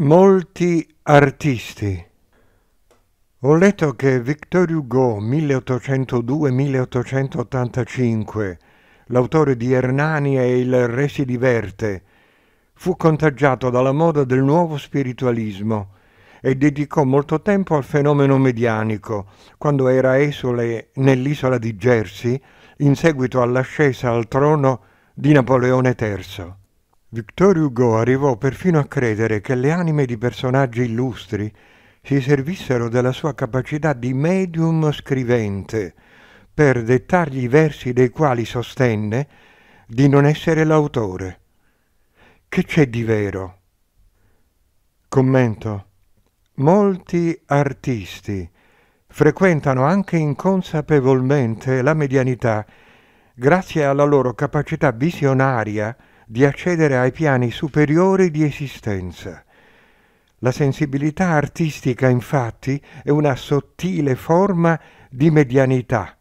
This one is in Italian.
Molti artisti. Ho letto che Victor Hugo, 1802-1885, l'autore di Hernani e Il Re si diverte, fu contagiato dalla moda del nuovo spiritualismo e dedicò molto tempo al fenomeno medianico, quando era esule nell'isola di Jersey in seguito all'ascesa al trono di Napoleone III. Victor Hugo arrivò perfino a credere che le anime di personaggi illustri si servissero della sua capacità di medium scrivente per dettargli i versi dei quali sostenne di non essere l'autore. Che c'è di vero? Commento. Molti artisti frequentano anche inconsapevolmente la medianità grazie alla loro capacità visionaria di accedere ai piani superiori di esistenza. La sensibilità artistica, infatti, è una sottile forma di medianità